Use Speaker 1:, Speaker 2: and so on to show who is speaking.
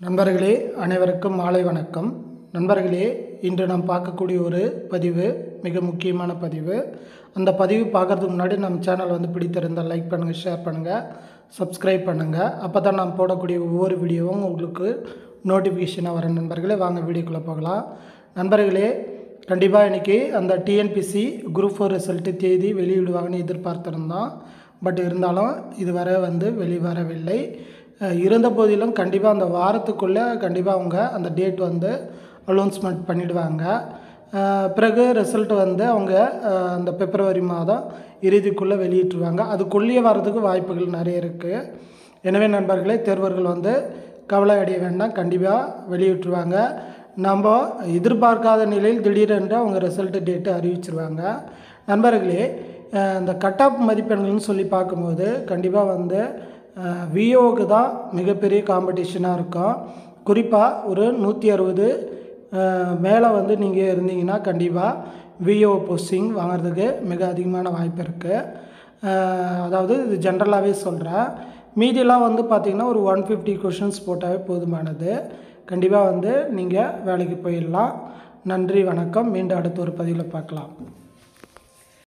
Speaker 1: நண்பர்களே அனைவருக்கும் மாலை வணக்கம். நண்பர்களே இன்று நாம் பார்க்கக்கூடிய ஒரு பதிவு மிக முக்கியமான பதிவு. அந்த பதிவு பார்க்கறதுக்கு முன்னாடி நம்ம சேனல் வந்து பிடித்திருந்தால் லைக் பண்ணுங்கள் ஷேர் பண்ணுங்கள் சப்ஸ்கிரைப் பண்ணுங்கள் அப்போ தான் நாம் போடக்கூடிய ஒவ்வொரு வீடியோவும் உங்களுக்கு நோட்டிஃபிகேஷனாக வர நண்பர்களே வாங்க வீடியோக்குள்ளே போகலாம். நண்பர்களே கண்டிப்பாக இன்றைக்கி அந்த டிஎன்பிசி குரூப் ஃபோர் ரிசல்ட்டு தேதி வெளியிடுவாங்கன்னு எதிர்பார்த்துருந்தோம். பட் இருந்தாலும் இதுவரை வந்து வெளிவரவில்லை. இருந்த போதிலும் கண்டிப்பாக அந்த வாரத்துக்குள்ளே கண்டிப்பாக அவங்க அந்த டேட் வந்து அனௌன்ஸ்மெண்ட் பண்ணிவிடுவாங்க பிறகு ரிசல்ட் வந்து அவங்க அந்த பிப்ரவரி மாதம் இறுதிக்குள்ளே வெளியிட்டுருவாங்க. அதுக்குள்ளேயே வர்றதுக்கு வாய்ப்புகள் நிறைய இருக்குது எனவே நண்பர்களே தேர்வர்கள் வந்து கவலை அடைய வேண்டாம். கண்டிப்பாக வெளியிட்டுருவாங்க. நம்ம எதிர்பார்க்காத நிலையில் திடீரென்று அவங்க ரிசல்ட்டு டேட்டு அறிவிச்சிருவாங்க. நண்பர்களே இந்த கட் ஆஃப் மதிப்பெண்கள்னு சொல்லி பார்க்கும்போது கண்டிப்பாக வந்து விஓவுக்கு தான் மிகப்பெரிய காம்படிஷனாக இருக்கும் குறிப்பாக ஒரு நூற்றி அறுபது மேலே வந்து நீங்கள் இருந்தீங்கன்னா கண்டிப்பாக விஓ போஸ்டிங் வாங்குறதுக்கு மிக அதிகமான வாய்ப்பு இருக்குது அதாவது இது ஜென்ரலாகவே சொல்கிறேன் மீதியெல்லாம் வந்து பார்த்திங்கன்னா ஒரு ஒன் ஃபிஃப்டி கொஷின்ஸ் போட்டாவே போதுமானது. கண்டிப்பாக வந்து நீங்கள் வேலைக்கு போயிடலாம். நன்றி வணக்கம். மீண்டும் அடுத்த ஒரு பதிவில் பார்க்கலாம்.